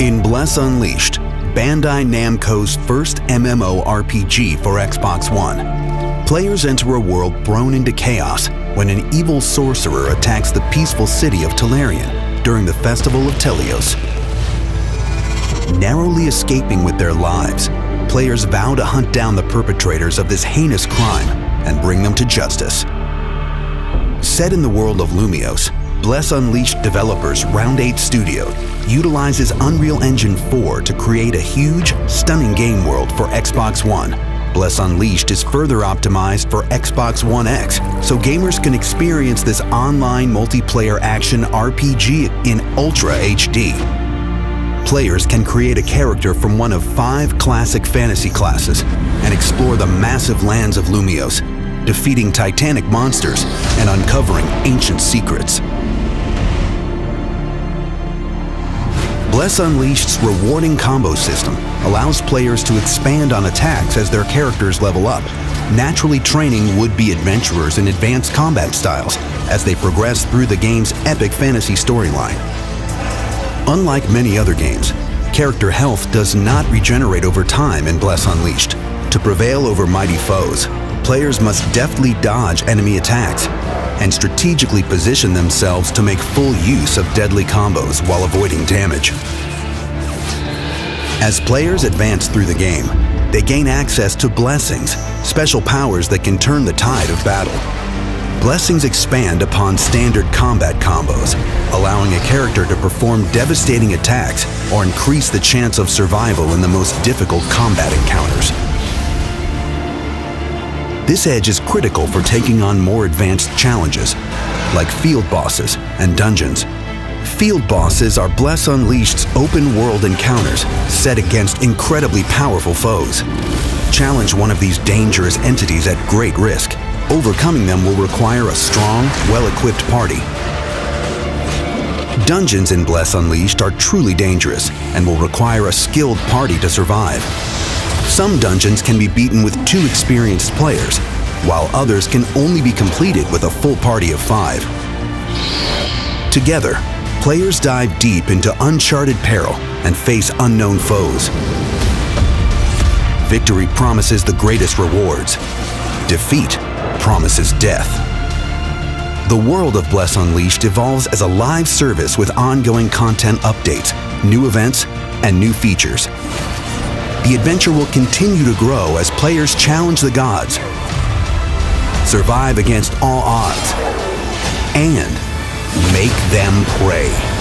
In Bless Unleashed, Bandai Namco's first MMORPG for Xbox One, players enter a world thrown into chaos when an evil sorcerer attacks the peaceful city of Tolarian during the Festival of Telios. Narrowly escaping with their lives, players vow to hunt down the perpetrators of this heinous crime and bring them to justice. Set in the world of Lumios, Bless Unleashed developers Round 8 Studio utilizes Unreal Engine 4 to create a huge, stunning game world for Xbox One. Bless Unleashed is further optimized for Xbox One X, so gamers can experience this online multiplayer action RPG in Ultra HD. Players can create a character from one of five classic fantasy classes and explore the massive lands of Lumios, defeating titanic monsters and uncovering ancient secrets. Bless Unleashed's rewarding combo system allows players to expand on attacks as their characters level up, naturally training would-be adventurers in advanced combat styles as they progress through the game's epic fantasy storyline. Unlike many other games, character health does not regenerate over time in Bless Unleashed. To prevail over mighty foes, players must deftly dodge enemy attacks and strategically position themselves to make full use of deadly combos while avoiding damage. As players advance through the game, they gain access to blessings, special powers that can turn the tide of battle. Blessings expand upon standard combat combos, allowing a character to perform devastating attacks or increase the chance of survival in the most difficult combat encounters. This edge is critical for taking on more advanced challenges, like field bosses and dungeons. Field bosses are Bless Unleashed's open-world encounters set against incredibly powerful foes. Challenge one of these dangerous entities at great risk. Overcoming them will require a strong, well-equipped party. Dungeons in Bless Unleashed are truly dangerous and will require a skilled party to survive. Some dungeons can be beaten with two experienced players, while others can only be completed with a full party of five. Together, players dive deep into uncharted peril and face unknown foes. Victory promises the greatest rewards. Defeat promises death. The world of Bless Unleashed evolves as a live service with ongoing content updates, new events, and new features. The adventure will continue to grow as players challenge the gods, survive against all odds, and make them pray.